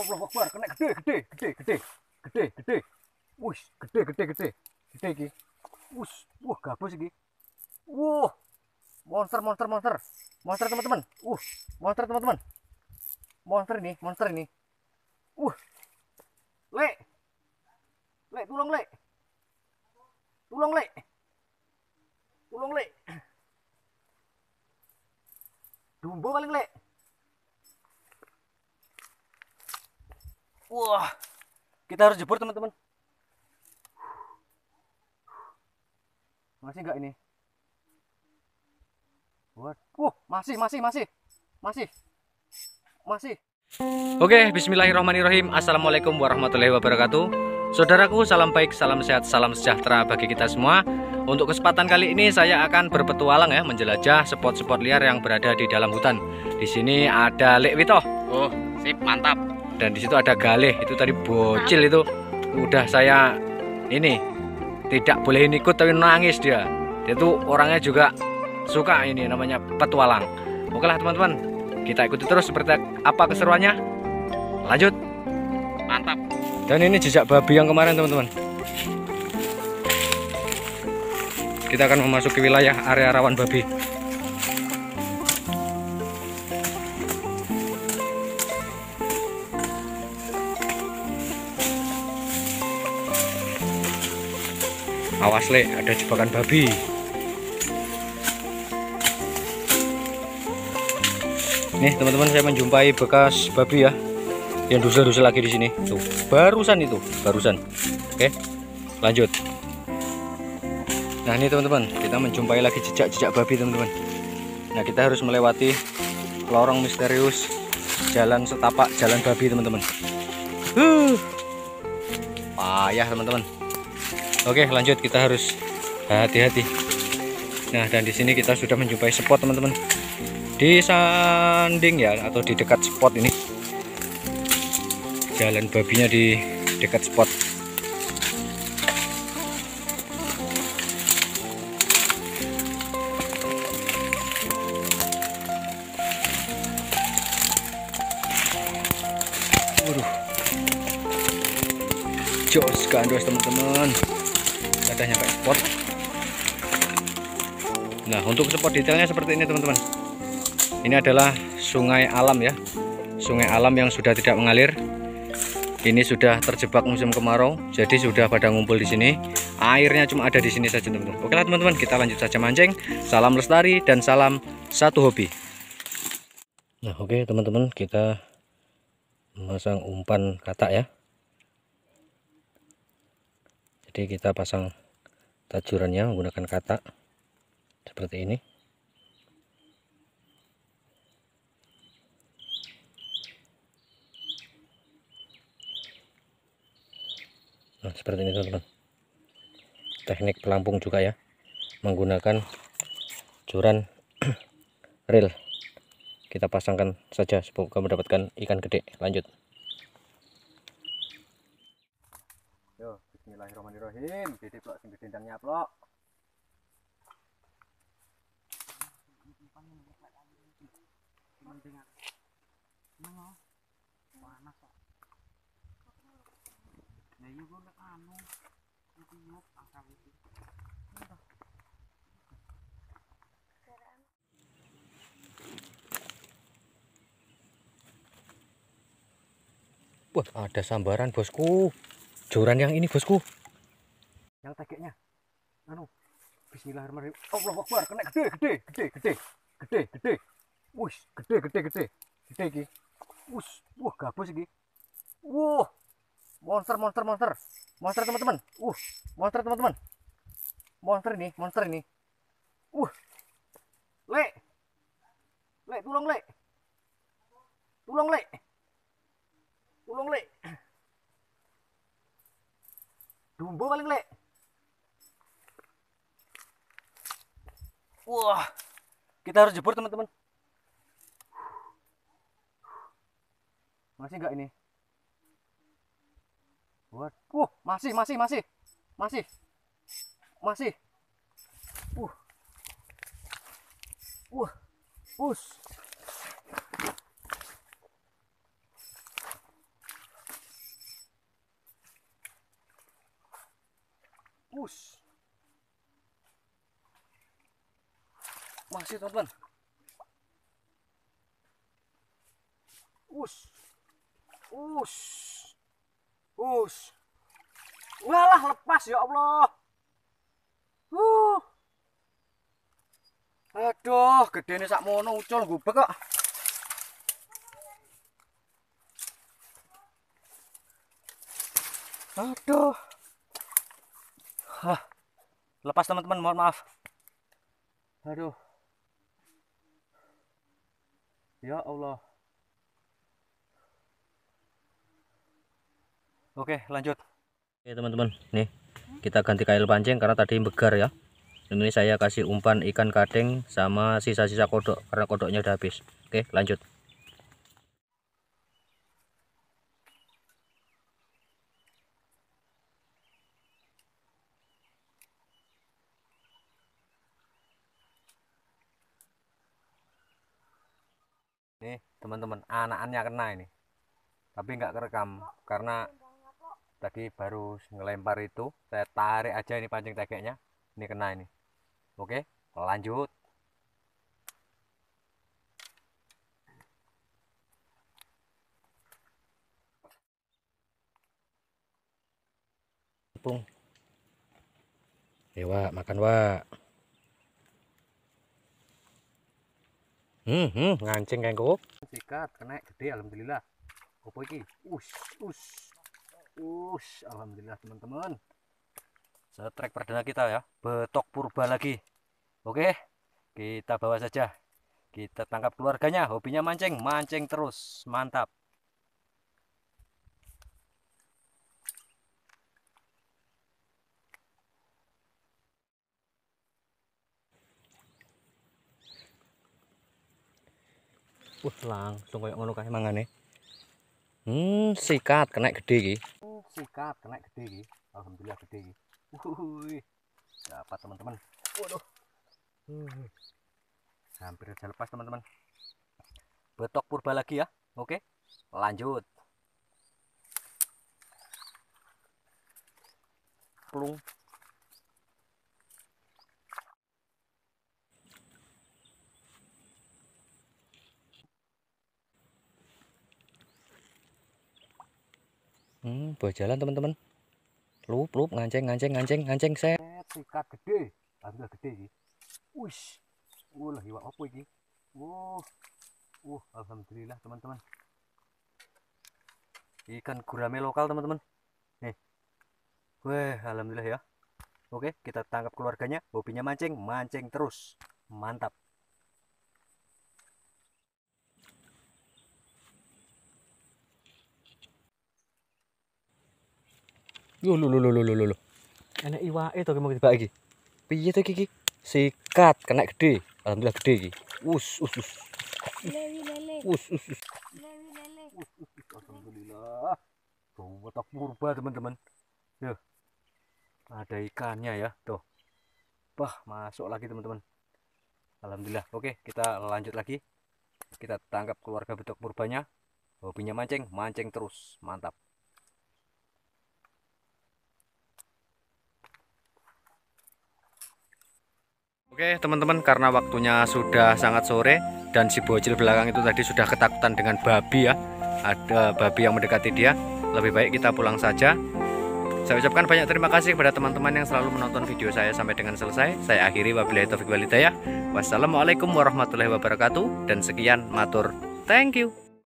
Allah Akbar, kena gede, gede, gede, gede, gede, gede. Wih, gede, gede, gede, gede iki. Wus, wah gabus iki. Wah, monster, monster, monster, monster teman-teman. Uh, monster teman-teman. Monster ini, monster ini. Uh, le, le, tolong le, tolong le, tolong le. Dumbo paling le. Wah, kita harus jebur teman-teman. Masih enggak ini? Waduh, masih, masih, masih, masih, masih. Oke, bismillahirrahmanirrahim. Assalamualaikum warahmatullahi wabarakatuh. Saudaraku, salam baik, salam sehat, salam sejahtera bagi kita semua. Untuk kesempatan kali ini saya akan berpetualang ya, menjelajah spot-spot liar yang berada di dalam hutan. Di sini ada Lek Wito. Oh, sip, mantap. Dan di situ ada Galih, itu tadi bocil itu. Udah saya ini tidak boleh ikut tapi nangis dia. Dia tuh orangnya juga suka ini namanya petualang. Oke lah teman-teman, kita ikuti terus seperti apa keseruannya. Lanjut. Mantap. Dan ini jejak babi yang kemarin teman-teman. Kita akan memasuki wilayah area rawan babi. Awas le, ada jebakan babi. Nih teman-teman saya menjumpai bekas babi ya, yang dusel-dusel lagi di sini. Tuh, barusan itu, barusan. Oke, lanjut. Nah ini teman-teman, kita menjumpai lagi jejak-jejak babi teman-teman. Nah kita harus melewati lorong misterius jalan setapak jalan babi teman-teman. Huh, payah teman-teman. Oke, lanjut kita harus hati-hati. Nah, dan di sini kita sudah menjumpai spot teman-teman. Di sanding ya atau di dekat spot ini. Jalan babinya di dekat spot. Jos gandos teman-teman ada nyampe spot? Nah untuk spot detailnya seperti ini teman-teman. Ini adalah sungai alam ya. Sungai alam yang sudah tidak mengalir. Ini sudah terjebak musim kemarau jadi sudah pada ngumpul di sini. Airnya cuma ada di sini saja teman-teman. Oke lah teman-teman kita lanjut saja mancing. Salam lestari dan salam satu hobi. Nah oke teman-teman kita memasang umpan katak ya. Jadi kita pasang tajurannya menggunakan kata seperti ini. Nah seperti ini teman-teman. Teknik pelampung juga ya menggunakan curan reel. Kita pasangkan saja semoga mendapatkan ikan gede. Lanjut bismillahirrahmanirrahim. Dede plok sing gede ndang nyaplok. Wah, ada sambaran bosku. Joran yang ini bosku. Yang tegeknya. Anu. Bismillahirrahmanirrahim. Allah Akbar, kena gede, gede, gede, gede, gede, gede. Wih, gede, gede, gede. Gede iki. Wus, wah gabus iki. Wah. Monster, monster, monster. Monster teman-teman. Uh, monster teman-teman. Monster ini, monster ini. Uh. Le. Le, tolong le. Tolong le. Tolong le. Dumbo paling le. Wah, kita harus jebur teman-teman. Masih enggak ini? Waduh, masih, masih, masih, masih, masih. Uh, uh, us. Us. Masih teman-teman. Us. Us. Us. Walah lepas ya Allah. Uh. Aduh, gedene sak mono ucul gubek kok. Aduh. Hah. Lepas teman-teman, mohon maaf. Aduh. Ya Allah. Oke, lanjut. Oke teman-teman, nih kita ganti kail pancing karena tadi begar ya. Ini saya kasih umpan ikan kadeng sama sisa-sisa kodok karena kodoknya udah habis. Oke, lanjut. Nih, teman-teman, anakannya kena ini. Tapi nggak kerekam karena tadi baru ngelempar itu, saya tarik aja ini pancing tegeknya. Ini kena ini. Oke, lanjut. Tepung. Dewa, makan wa. Hmm, hmm, ngancing kayak kok. Sikat, kena gede alhamdulillah. Opo iki? Us, us. Us, alhamdulillah teman-teman. Setrek perdana kita ya, betok purba lagi. Oke, kita bawa saja. Kita tangkap keluarganya, hobinya mancing, mancing terus. Mantap. Wah, langsung kayak ngono kae mangane. Hmm, sikat kena gede iki. Uh, sikat, kena gede iki. Alhamdulillah gede iki. Wuih. Dapat teman-teman. Waduh. Hmm. Hampir aja lepas teman-teman. Betok purba lagi ya. Oke. Lanjut. Plung. Hmm, buat jalan teman-teman. Lup, lup, ngancing, ngancing, ngancing, ngancing, set. Sikat gede. Alhamdulillah gede iki. Wih. Wah, iwak apa iki? Wuh. Wuh, alhamdulillah teman-teman. Ikan gurame lokal teman-teman. Nih. Wah, alhamdulillah ya. Oke, kita tangkap keluarganya. Hobinya mancing, mancing terus. Mantap. Yo lo lo lo lo lo lo. Enak iwake to ki mau dibak iki. Piye to iki? Sikat kena gede. Alhamdulillah gede iki. Us us us. Lele, Us us us. lele. Alhamdulillah. Tuh, betok purba teman-teman. Ya. Ada ikannya ya, tuh. Wah, masuk lagi teman-teman. Alhamdulillah. Oke, kita lanjut lagi. Kita tangkap keluarga betok purbanya. Hobinya mancing, mancing terus. Mantap. Oke teman-teman karena waktunya sudah sangat sore dan si bocil belakang itu tadi sudah ketakutan dengan babi ya ada babi yang mendekati dia lebih baik kita pulang saja. Saya ucapkan banyak terima kasih kepada teman-teman yang selalu menonton video saya sampai dengan selesai. Saya akhiri wabillahi taufiq walhidayah wassalamualaikum warahmatullahi wabarakatuh dan sekian matur. Thank you